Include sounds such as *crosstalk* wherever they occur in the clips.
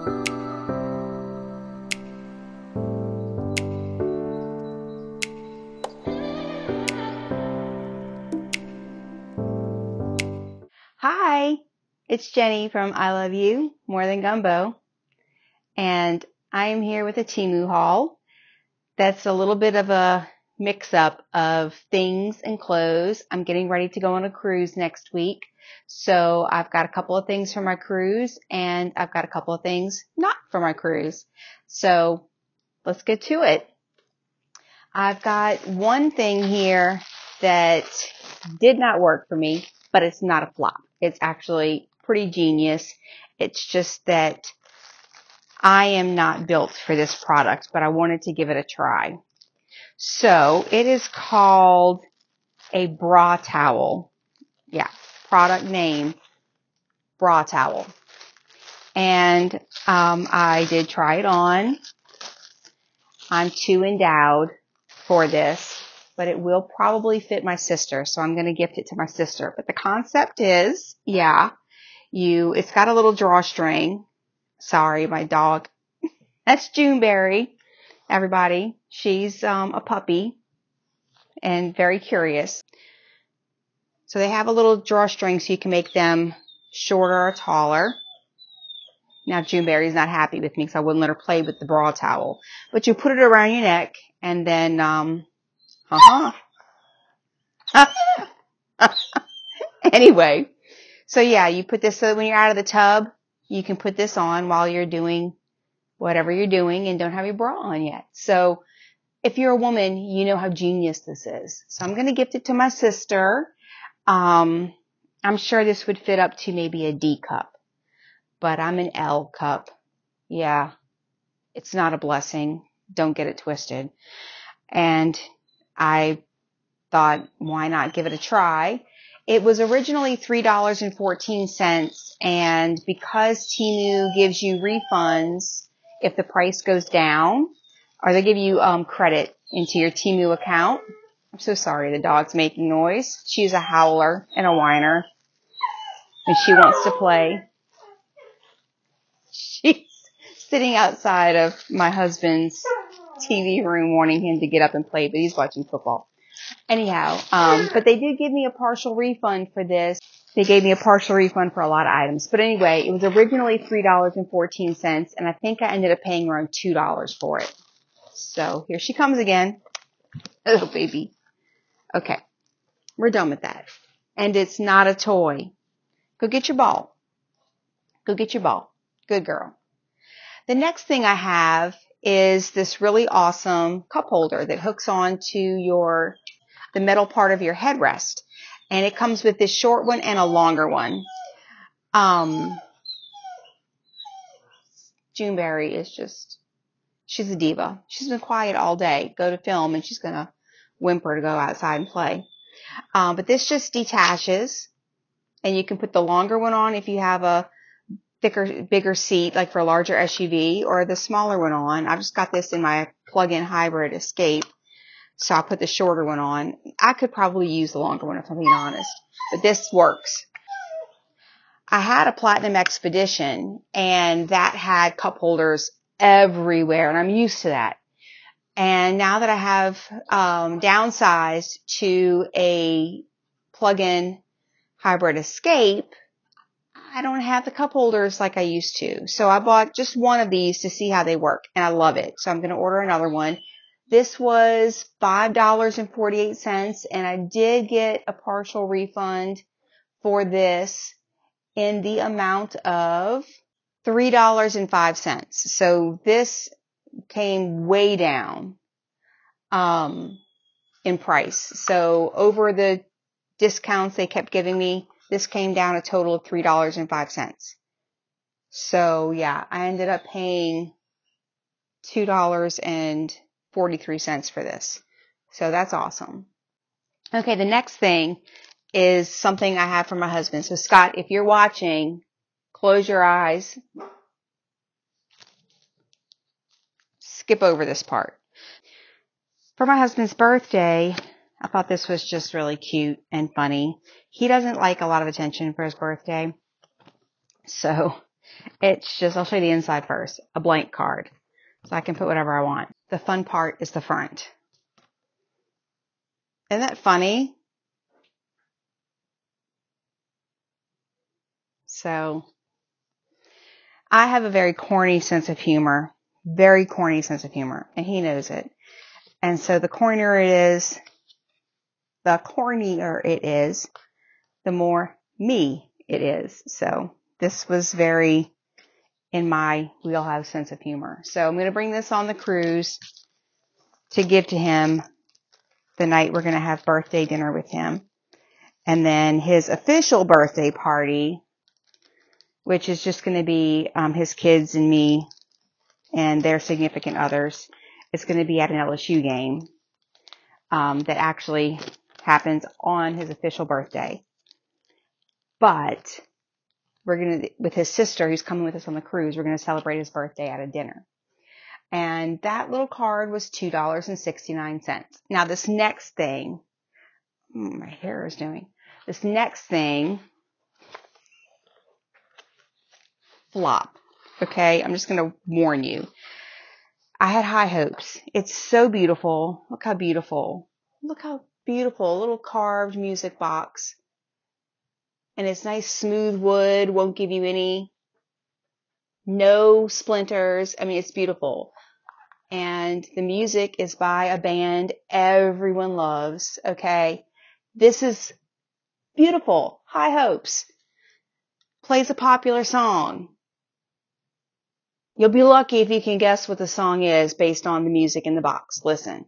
Hi, it's Jeni from I Love You More Than Gumbo, and I am here with a Temu haul. That's a little bit of a mix up of things and clothes. I'm getting ready to go on a cruise next week. So I've got a couple of things for my cruise and I've got a couple of things not for my cruise. So let's get to it. I've got one thing here that did not work for me, but it's not a flop. It's actually pretty genius. It's just that I am not built for this product, but I wanted to give it a try. So it is called a bra towel. Yeah, product name, bra towel. And um, I did try it on. I'm too endowed for this, but it will probably fit my sister, so I'm going to gift it to my sister. But the concept is, yeah, you, it's got a little drawstring. Sorry, my dog. *laughs* That's Juneberry, everybody. She's um, a puppy and very curious. So they have a little drawstring so you can make them shorter or taller. Now Juneberry's not happy with me because I wouldn't let her play with the bra towel. But you put it around your neck and then, um, uh huh. *laughs* anyway, so yeah, you put this so when you're out of the tub, you can put this on while you're doing whatever you're doing and don't have your bra on yet. So if you're a woman, you know how genius this is. So I'm going to gift it to my sister. Um, I'm sure this would fit up to maybe a D cup, but I'm an L cup. Yeah, it's not a blessing. Don't get it twisted. And I thought, why not give it a try? It was originally $3.14 and because Temu gives you refunds if the price goes down, or they give you um, credit into your Temu account. I'm so sorry, the dog's making noise. She's a howler and a whiner, and she wants to play. *laughs* She's sitting outside of my husband's TV room, wanting him to get up and play, but he's watching football. Anyhow, um, but they did give me a partial refund for this. They gave me a partial refund for a lot of items. But anyway, it was originally $3.14 and I think I ended up paying around $2 for it. So here she comes again. Oh baby. Okay. We're done with that. And it's not a toy. Go get your ball. Go get your ball. Good girl. The next thing I have is this really awesome cup holder that hooks on to your, the metal part of your headrest. And it comes with this short one and a longer one. Um, Juneberry is just, she's a diva. She's been quiet all day. Go to film and she's gonna whimper to go outside and play. Um, but this just detaches and you can put the longer one on if you have a thicker, bigger seat, like for a larger SUV or the smaller one on. I've just got this in my plug-in hybrid escape. So I put the shorter one on. I could probably use the longer one if I'm being honest, but this works. I had a Platinum Expedition and that had cup holders everywhere and I'm used to that. And now that I have um, downsized to a plug-in hybrid escape, I don't have the cup holders like I used to. So I bought just one of these to see how they work and I love it. So I'm going to order another one this was $5.48 and I did get a partial refund for this in the amount of $3.05. So this came way down, um, in price. So over the discounts they kept giving me, this came down a total of $3.05. So yeah, I ended up paying $2 and 43 cents for this. So that's awesome. Okay, the next thing is something I have for my husband. So Scott, if you're watching, close your eyes. Skip over this part. For my husband's birthday, I thought this was just really cute and funny. He doesn't like a lot of attention for his birthday. So It's just, I'll show you the inside first. A blank card. So I can put whatever I want. The fun part is the front. Isn't that funny? So I have a very corny sense of humor, very corny sense of humor, and he knows it. And so the cornier it is, the cornier it is, the more me it is. So this was very in my wheelhouse sense of humor. So I'm going to bring this on the cruise to give to him the night we're going to have birthday dinner with him. And then his official birthday party, which is just going to be um, his kids and me and their significant others. It's going to be at an LSU game um, that actually happens on his official birthday. But we're going to, with his sister who's coming with us on the cruise, we're going to celebrate his birthday at a dinner. And that little card was $2.69. Now this next thing, hmm, my hair is doing, this next thing, flop. Okay. I'm just going to warn you. I had high hopes. It's so beautiful. Look how beautiful. Look how beautiful. A little carved music box and it's nice smooth wood, won't give you any, no splinters. I mean, it's beautiful. And the music is by a band everyone loves. Okay. This is beautiful. High hopes. Plays a popular song. You'll be lucky if you can guess what the song is based on the music in the box. Listen.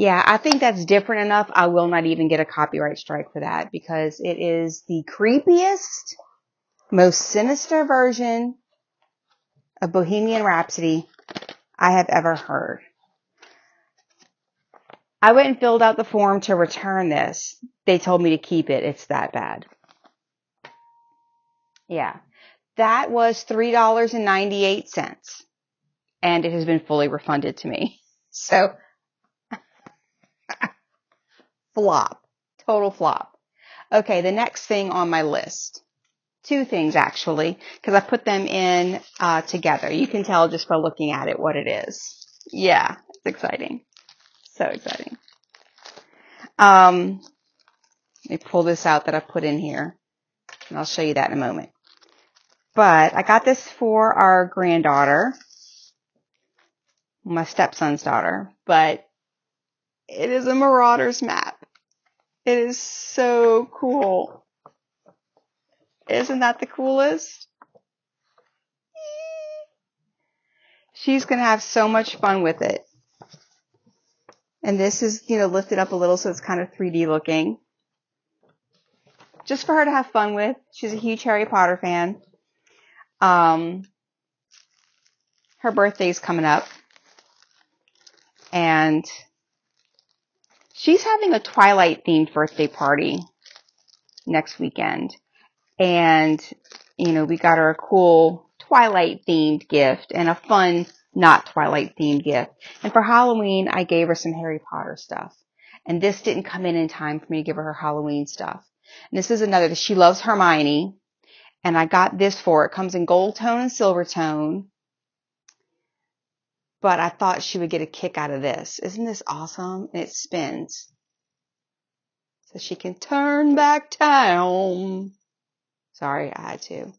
Yeah, I think that's different enough. I will not even get a copyright strike for that because it is the creepiest, most sinister version of Bohemian Rhapsody I have ever heard. I went and filled out the form to return this. They told me to keep it. It's that bad. Yeah. That was $3.98 and it has been fully refunded to me. *laughs* So flop. Total flop. Okay, the next thing on my list. Two things actually, because I put them in uh, together. You can tell just by looking at it what it is. Yeah, it's exciting. So exciting. Um, let me pull this out that I put in here, and I'll show you that in a moment. But I got this for our granddaughter, my stepson's daughter, but it is a Marauders map. It is so cool. Isn't that the coolest? She's going to have so much fun with it. And this is, you know, lifted up a little so it's kind of 3D looking. Just for her to have fun with. She's a huge Harry Potter fan. Um, her birthday's coming up. And she's having a Twilight themed birthday party next weekend. And, you know, we got her a cool Twilight themed gift and a fun, not Twilight themed gift. And for Halloween, I gave her some Harry Potter stuff. And this didn't come in in time for me to give her her Halloween stuff. And this is another, she loves Hermione. And I got this for her. It comes in gold tone and silver tone but I thought she would get a kick out of this. Isn't this awesome? And it spins. So she can turn back time. Sorry, I had to.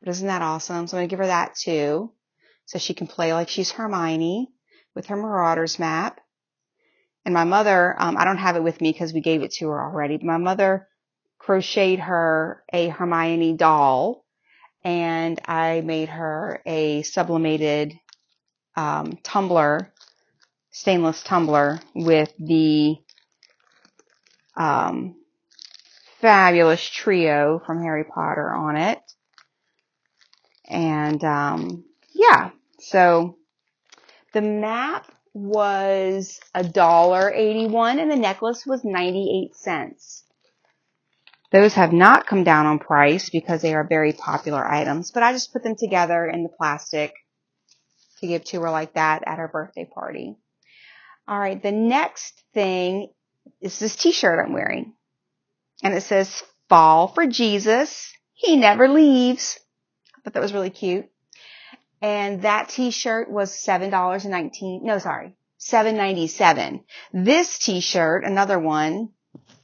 But isn't that awesome? So I'm going to give her that too. So she can play like she's Hermione with her Marauders map. And my mother, um, I don't have it with me because we gave it to her already. But my mother crocheted her a Hermione doll and I made her a sublimated um, tumbler, stainless tumbler with the um, fabulous trio from Harry Potter on it. And, um, yeah, so the map was a dollar eighty-one and the necklace was 98 cents. Those have not come down on price because they are very popular items, but I just put them together in the plastic to give to her like that at her birthday party. All right. The next thing is this t-shirt I'm wearing and it says fall for Jesus. He never leaves. I thought that was really cute. And that t-shirt was $7.19. No, sorry. 797. This t-shirt, another one,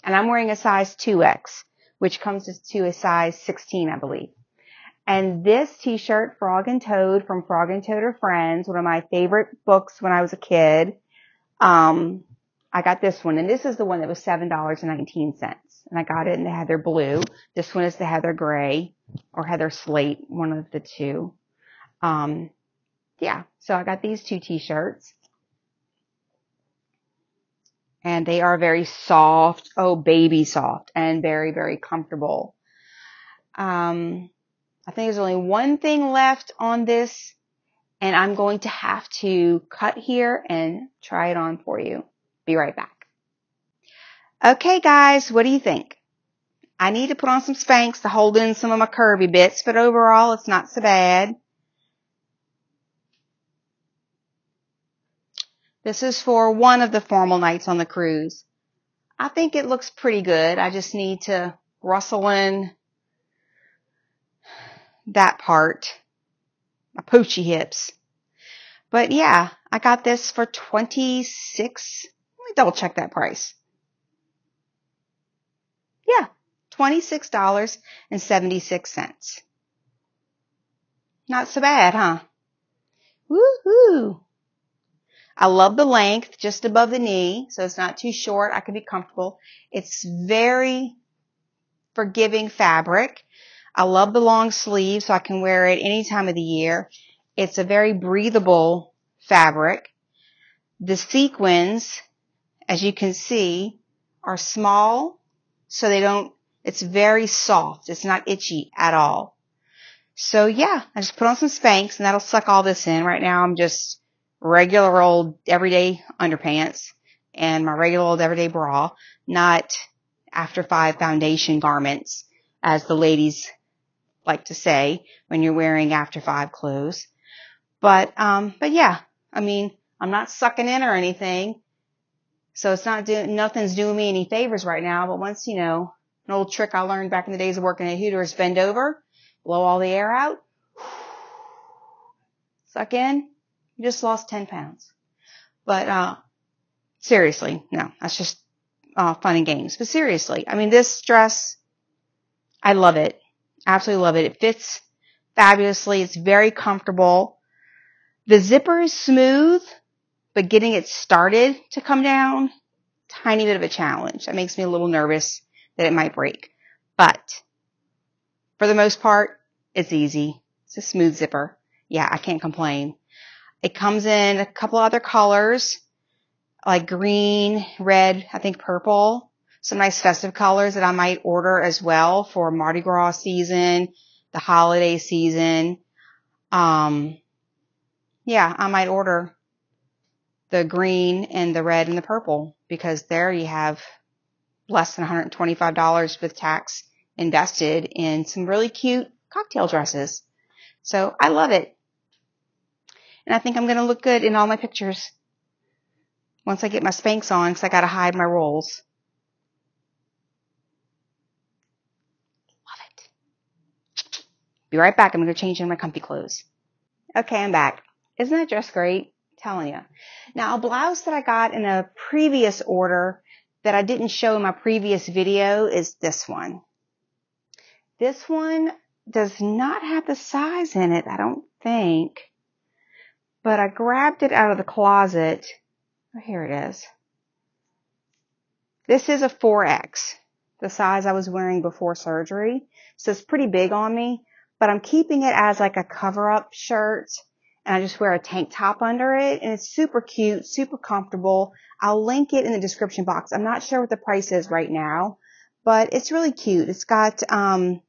and I'm wearing a size 2X, which comes to a size 16, I believe. And this t-shirt, Frog and Toad from Frog and Toad are Friends, one of my favorite books when I was a kid. Um, I got this one and this is the one that was $7.19 and I got it in the heather blue. This one is the heather gray or heather slate, one of the two. Um, yeah, so I got these two t-shirts and they are very soft, oh baby soft and very, very comfortable. Um, I think there's only one thing left on this and I'm going to have to cut here and try it on for you. Be right back. Okay guys, what do you think? I need to put on some Spanx to hold in some of my curvy bits, but overall it's not so bad. This is for one of the formal nights on the cruise. I think it looks pretty good. I just need to rustle in that part, my poochy hips. But yeah, I got this for 26. Let me double check that price. Yeah, $26.76. Not so bad, huh? Woohoo! I love the length just above the knee, so it's not too short. I can be comfortable. It's very forgiving fabric. I love the long sleeve so I can wear it any time of the year. It's a very breathable fabric. The sequins, as you can see, are small so they don't, it's very soft. It's not itchy at all. So yeah, I just put on some Spanx and that'll suck all this in. Right now I'm just regular old everyday underpants and my regular old everyday bra, not after five foundation garments as the ladies like to say when you're wearing after five clothes. But, um, but yeah, I mean, I'm not sucking in or anything. So it's not doing, nothing's doing me any favors right now. But once, you know, an old trick I learned back in the days of working at Hooters, bend over, blow all the air out, *sighs* suck in, you just lost 10 pounds. But, uh, seriously, no, that's just, uh, fun and games. But seriously, I mean, this dress, I love it. Absolutely love it. It fits fabulously. It's very comfortable. The zipper is smooth, but getting it started to come down, tiny bit of a challenge. That makes me a little nervous that it might break. But for the most part, it's easy. It's a smooth zipper. Yeah, I can't complain. It comes in a couple other colors, like green, red, I think purple some nice festive colors that I might order as well for Mardi Gras season, the holiday season. Um, yeah, I might order the green and the red and the purple because there you have less than $125 with tax invested in some really cute cocktail dresses. So I love it. And I think I'm going to look good in all my pictures once I get my Spanx on because I got to hide my rolls. Be right back. I'm going to change in my comfy clothes. Okay, I'm back. Isn't that dress great? Telling you. Now, a blouse that I got in a previous order that I didn't show in my previous video is this one. This one does not have the size in it, I don't think. But I grabbed it out of the closet. Oh, here it is. This is a 4X, the size I was wearing before surgery. So it's pretty big on me but I'm keeping it as like a cover up shirt and I just wear a tank top under it and it's super cute, super comfortable. I'll link it in the description box. I'm not sure what the price is right now, but it's really cute. It's got, um,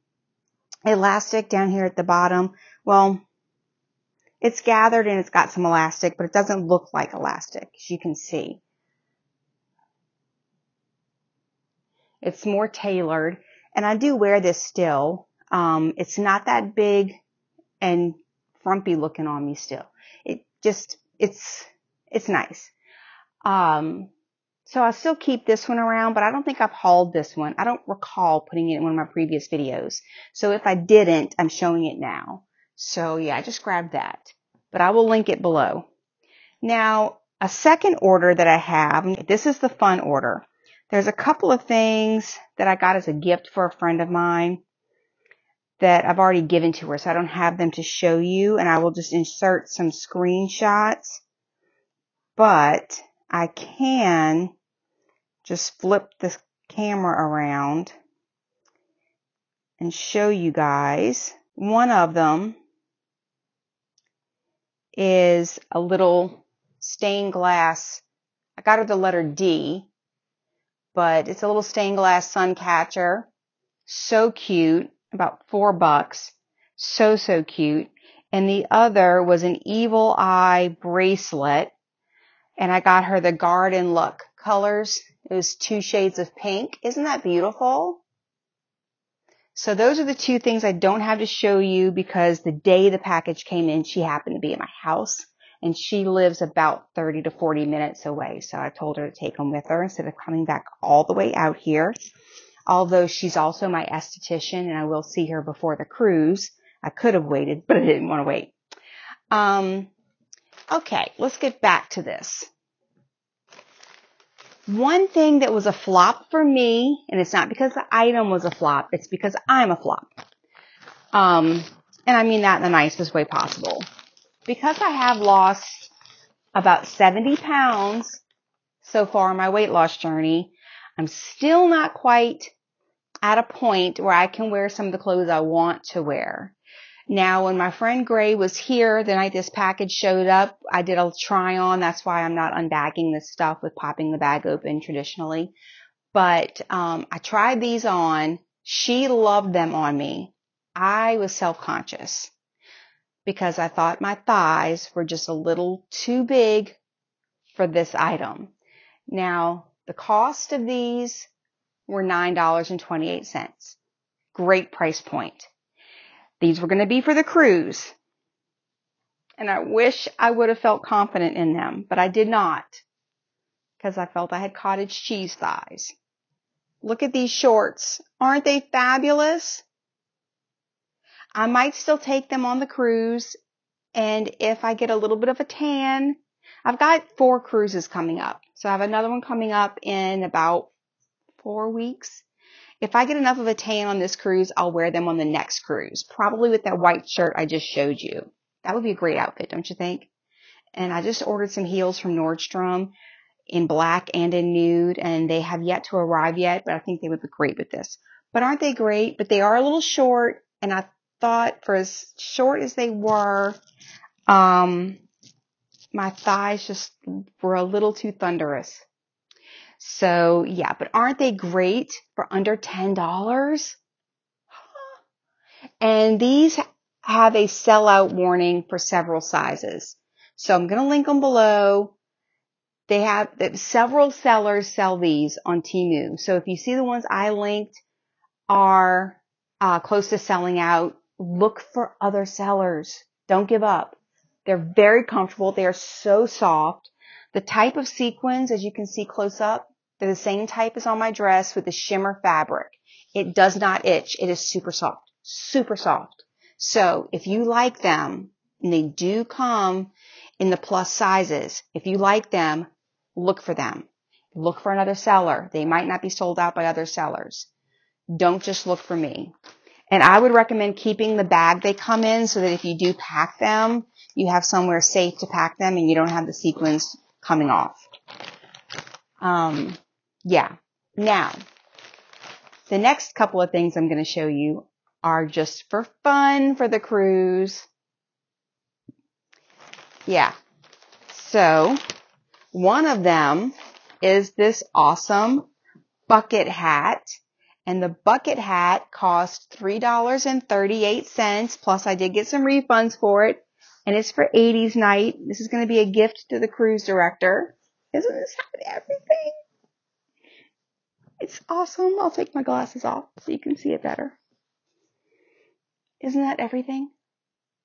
elastic down here at the bottom. Well, it's gathered and it's got some elastic, but it doesn't look like elastic, as you can see. It's more tailored, and I do wear this still. Um, it's not that big and frumpy looking on me still. It just, it's, it's nice. Um, so I still keep this one around, but I don't think I've hauled this one. I don't recall putting it in one of my previous videos. So if I didn't, I'm showing it now. So yeah, I just grabbed that, but I will link it below. Now, a second order that I have, this is the fun order. There's a couple of things that I got as a gift for a friend of mine that I've already given to her, so I don't have them to show you, and I will just insert some screenshots. But I can just flip the camera around and show you guys. One of them is a little stained glass. I got her the letter D, but it's a little stained glass sun catcher. So cute, about four bucks. So, so cute. And the other was an evil eye bracelet. And I got her the garden look colors it was two shades of pink. Isn't that beautiful? So those are the two things I don't have to show you because the day the package came in, she happened to be at my house and she lives about 30 to 40 minutes away. So I told her to take them with her instead of coming back all the way out here. Although she's also my esthetician and I will see her before the cruise. I could have waited, but I didn't want to wait. Um, okay, let's get back to this. One thing that was a flop for me, and it's not because the item was a flop, it's because I'm a flop. Um, and I mean that in the nicest way possible. Because I have lost about 70 pounds so far on my weight loss journey, I'm still not quite at a point where I can wear some of the clothes I want to wear. Now, when my friend Gray was here the night this package showed up, I did a try on. That's why I'm not unbagging this stuff with popping the bag open traditionally. But um, I tried these on. She loved them on me. I was self-conscious because I thought my thighs were just a little too big for this item. Now, the cost of these were $9.28. Great price point. These were going to be for the cruise. And I wish I would have felt confident in them, but I did not because I felt I had cottage cheese thighs. Look at these shorts. Aren't they fabulous? I might still take them on the cruise. And if I get a little bit of a tan, I've got four cruises coming up. So I have another one coming up in about four weeks. If I get enough of a tan on this cruise, I'll wear them on the next cruise, probably with that white shirt I just showed you. That would be a great outfit, don't you think? And I just ordered some heels from Nordstrom in black and in nude, and they have yet to arrive yet, but I think they would look great with this. But aren't they great? But they are a little short, and I thought for as short as they were, um, my thighs just were a little too thunderous. So yeah, but aren't they great for under $10? And these have a sellout warning for several sizes. So I'm going to link them below. They have several sellers sell these on Temu. So if you see the ones I linked are uh, close to selling out, look for other sellers. Don't give up. They're very comfortable. They are so soft. The type of sequins, as you can see close up, they're the same type as on my dress with the shimmer fabric. It does not itch. It is super soft, super soft. So if you like them, and they do come in the plus sizes, if you like them, look for them. Look for another seller. They might not be sold out by other sellers. Don't just look for me. And I would recommend keeping the bag they come in so that if you do pack them, you have somewhere safe to pack them and you don't have the sequins coming off. Um, yeah. Now, the next couple of things I'm going to show you are just for fun for the cruise. Yeah. So, one of them is this awesome bucket hat. And the bucket hat cost $3.38. Plus I did get some refunds for it. And it's for 80s night. This is going to be a gift to the cruise director. Isn't this everything? It's awesome. I'll take my glasses off so you can see it better. Isn't that everything?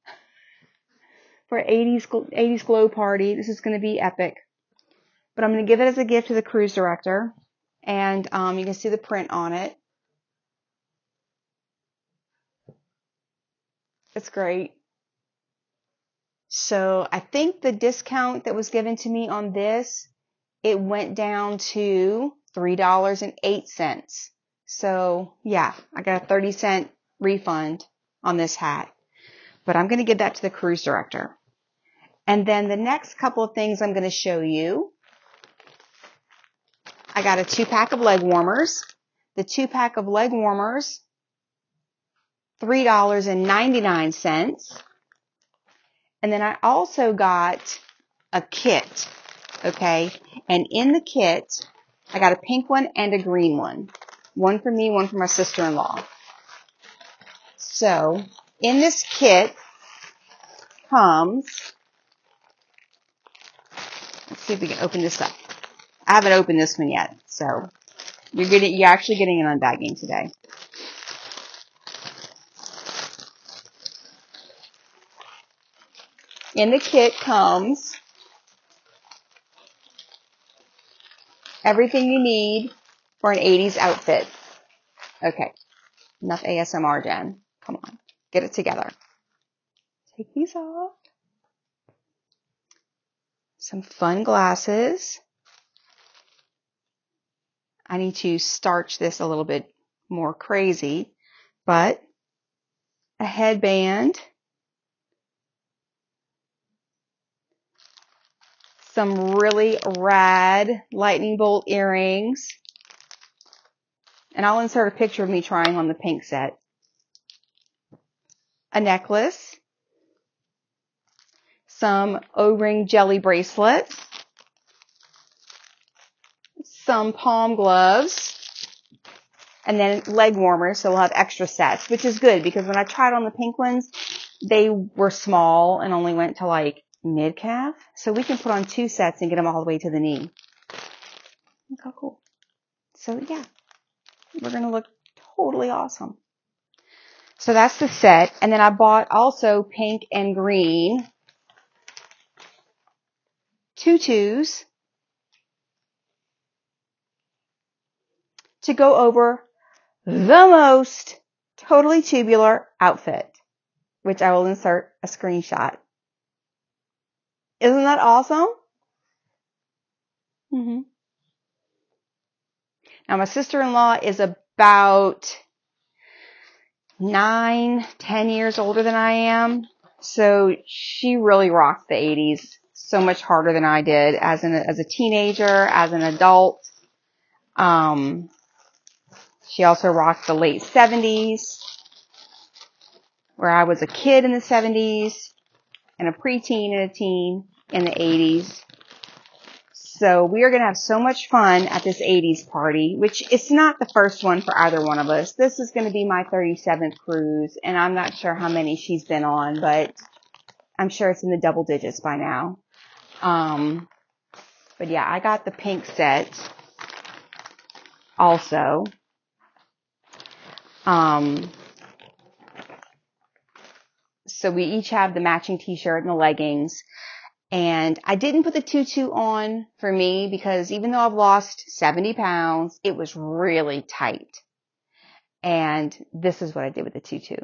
*laughs* For 80s, 80s glow party, this is going to be epic. But I'm going to give it as a gift to the cruise director. And um, you can see the print on it. It's great. So I think the discount that was given to me on this, it went down to $3.08. So yeah, I got a 30 cent refund on this hat, but I'm going to give that to the cruise director. And then the next couple of things I'm going to show you. I got a two pack of leg warmers. The two pack of leg warmers, $3.99. And then I also got a kit. Okay. And in the kit, I got a pink one and a green one. One for me, one for my sister-in-law. So, in this kit comes, let's see if we can open this up. I haven't opened this one yet, so you're getting, you're actually getting an unbagging today. In the kit comes everything you need for an 80s outfit. Okay. Enough ASMR, Jen. Come on. Get it together. Take these off. Some fun glasses. I need to starch this a little bit more crazy, but a headband some really rad lightning bolt earrings. And I'll insert a picture of me trying on the pink set. A necklace. Some O-ring jelly bracelets. Some palm gloves. And then leg warmers, so we'll have extra sets, which is good because when I tried on the pink ones, they were small and only went to like mid calf. So we can put on two sets and get them all the way to the knee. Look how cool. So yeah, we're going to look totally awesome. So that's the set. And then I bought also pink and green tutus to go over the most totally tubular outfit, which I will insert a screenshot isn't that awesome? Mm-hmm. Now my sister-in-law is about nine, ten years older than I am. So she really rocked the 80s so much harder than I did as an, as a teenager, as an adult. Um, she also rocked the late 70s, where I was a kid in the 70s and a preteen and a teen in the 80s. So we are going to have so much fun at this 80s party, which it's not the first one for either one of us. This is going to be my 37th cruise and I'm not sure how many she's been on, but I'm sure it's in the double digits by now. Um, but yeah, I got the pink set also. Um, so we each have the matching t-shirt and the leggings. And I didn't put the tutu on for me because even though I've lost 70 pounds, it was really tight. And this is what I did with the tutu.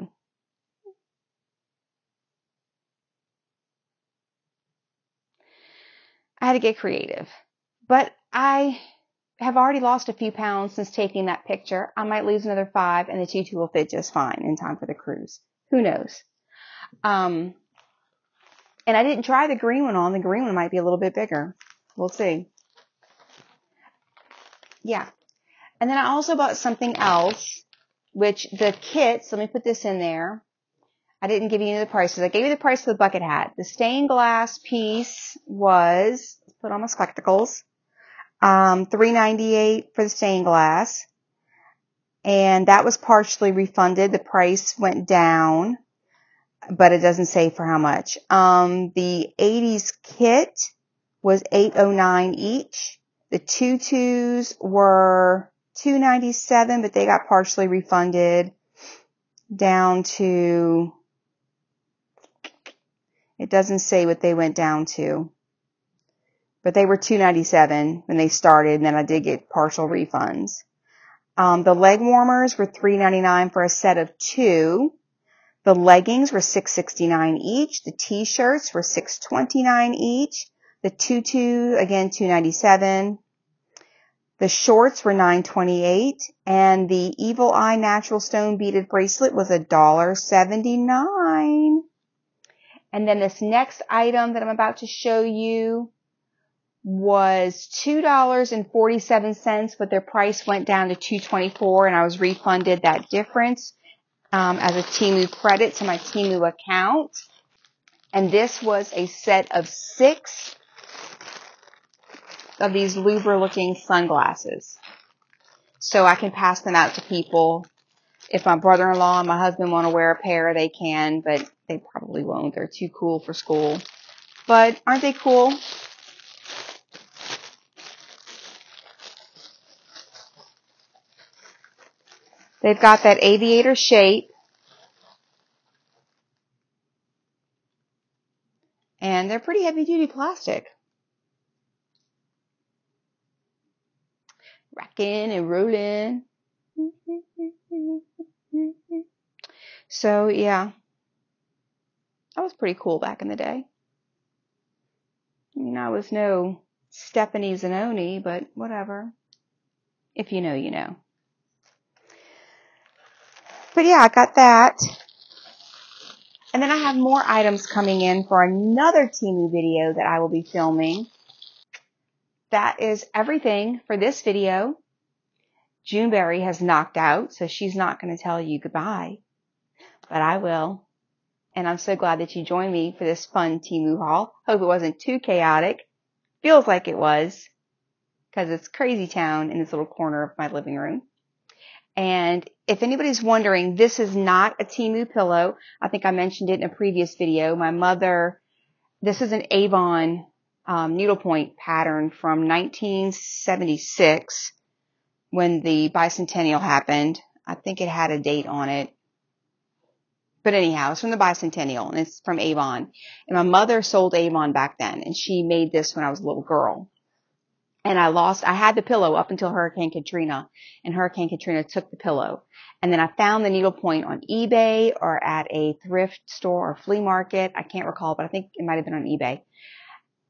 I had to get creative, but I have already lost a few pounds since taking that picture. I might lose another five and the tutu will fit just fine in time for the cruise. Who knows? Um, and I didn't try the green one on. The green one might be a little bit bigger. We'll see. Yeah. And then I also bought something else, which the kits, let me put this in there. I didn't give you any of the prices. I gave you the price of the bucket hat. The stained glass piece was, let's put on my spectacles, um, 398 for the stained glass. and that was partially refunded. The price went down, but it doesn't say for how much. Um, the 80s kit was 809 each. The tutus were 297, but they got partially refunded down to it doesn't say what they went down to. But they were 297 when they started, and then I did get partial refunds. Um, the leg warmers were 399 for a set of two. The leggings were 669 each. The t-shirts were 629 each. The tutu again 297. The shorts were 928 and the Evil Eye Natural Stone beaded bracelet was $1.79. And then this next item that I'm about to show you was $2.47, but their price went down to 224 and I was refunded that difference um, as a Temu credit to my Temu account. And this was a set of six of these Lubra looking sunglasses. So I can pass them out to people. If my brother-in-law and my husband want to wear a pair, they can, but they probably won't. They're too cool for school. But aren't they cool? They've got that aviator shape. And they're pretty heavy duty plastic. Rocking and rolling. So yeah, that was pretty cool back in the day. I mean, I was no Stephanie Zanoni, but whatever. If you know, you know. But yeah, I got that. And then I have more items coming in for another Temu video that I will be filming. That is everything for this video. Juneberry has knocked out, so she's not going to tell you goodbye. But I will. And I'm so glad that you joined me for this fun Temu haul. Hope it wasn't too chaotic. Feels like it was. Because it's crazy town in this little corner of my living room. And if anybody's wondering, this is not a Temu pillow. I think I mentioned it in a previous video. My mother, this is an Avon um, needlepoint pattern from 1976 when the bicentennial happened. I think it had a date on it. But anyhow, it's from the bicentennial and it's from Avon. And my mother sold Avon back then and she made this when I was a little girl and I lost, I had the pillow up until Hurricane Katrina and Hurricane Katrina took the pillow. And then I found the needlepoint on eBay or at a thrift store or flea market. I can't recall, but I think it might have been on eBay.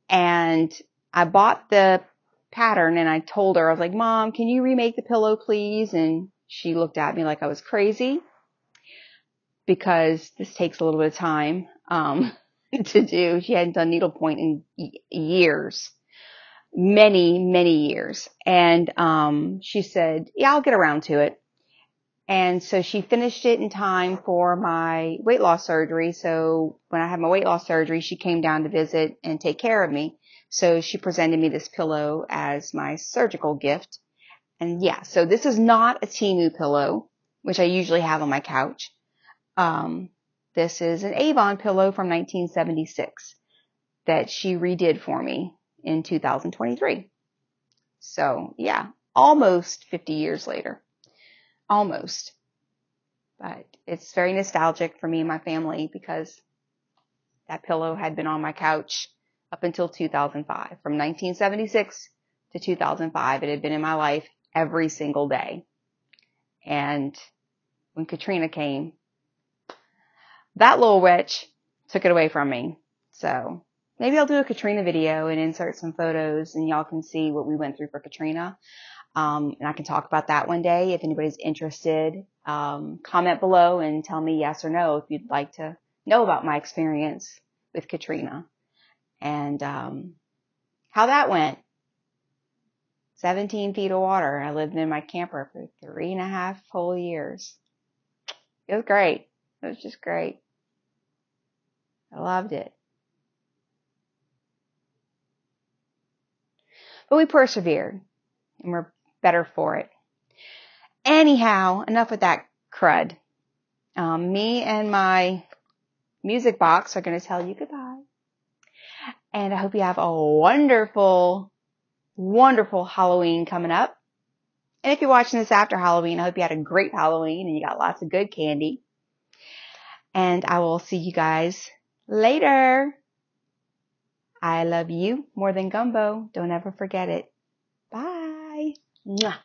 And I bought the pattern and I told her, I was like, mom, can you remake the pillow please? And she looked at me like I was crazy because this takes a little bit of time, um, *laughs* to do. She hadn't done needlepoint in years many, many years. And um, she said, yeah, I'll get around to it. And so she finished it in time for my weight loss surgery. So when I had my weight loss surgery, she came down to visit and take care of me. So she presented me this pillow as my surgical gift. And yeah, so this is not a Temu pillow, which I usually have on my couch. Um, this is an Avon pillow from 1976 that she redid for me in 2023. So yeah, almost 50 years later. Almost. But it's very nostalgic for me and my family because that pillow had been on my couch up until 2005. From 1976 to 2005, it had been in my life every single day. And when Katrina came, that little witch took it away from me. So maybe I'll do a Katrina video and insert some photos and y'all can see what we went through for Katrina. Um, and I can talk about that one day if anybody's interested. Um, comment below and tell me yes or no if you'd like to know about my experience with Katrina and um, how that went. 17 feet of water. I lived in my camper for three and a half whole years. It was great. It was just great. I loved it. But we persevered and we're better for it. Anyhow, enough with that crud. Um, me and my music box are going to tell you goodbye. And I hope you have a wonderful, wonderful Halloween coming up. And if you're watching this after Halloween, I hope you had a great Halloween and you got lots of good candy. And I will see you guys later. I love you more than gumbo. Don't ever forget it. Bye. Mwah.